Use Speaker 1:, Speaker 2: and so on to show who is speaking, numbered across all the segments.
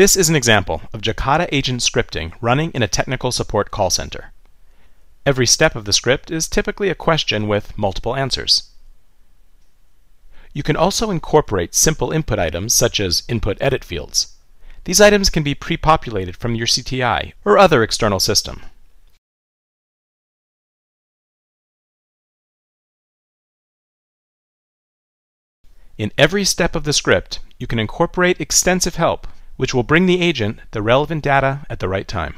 Speaker 1: This is an example of Jacada agent scripting running in a technical support call center. Every step of the script is typically a question with multiple answers. You can also incorporate simple input items such as input edit fields. These items can be pre-populated from your CTI or other external system. In every step of the script, you can incorporate extensive help, which will bring the agent the relevant data at the right time.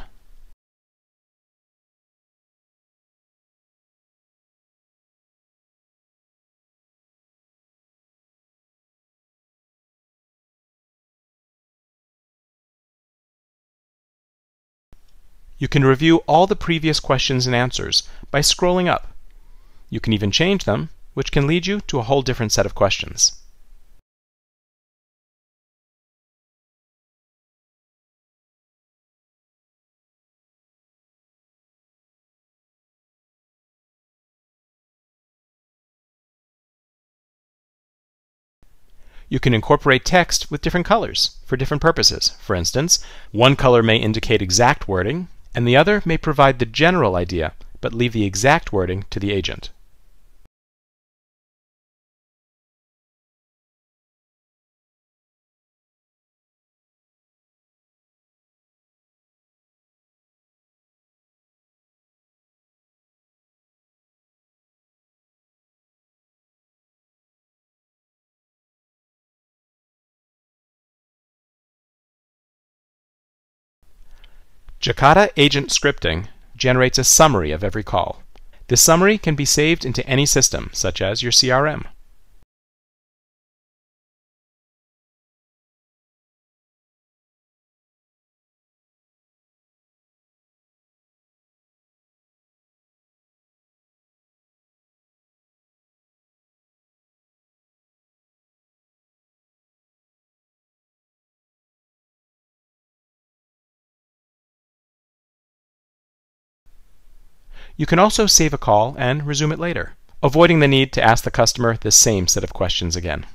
Speaker 1: You can review all the previous questions and answers by scrolling up. You can even change them, which can lead you to a whole different set of questions. You can incorporate text with different colors for different purposes. For instance, one color may indicate exact wording, and the other may provide the general idea, but leave the exact wording to the agent. Jacada Agent Scripting generates a summary of every call. This summary can be saved into any system, such as your CRM. You can also save a call and resume it later, avoiding the need to ask the customer the same set of questions again.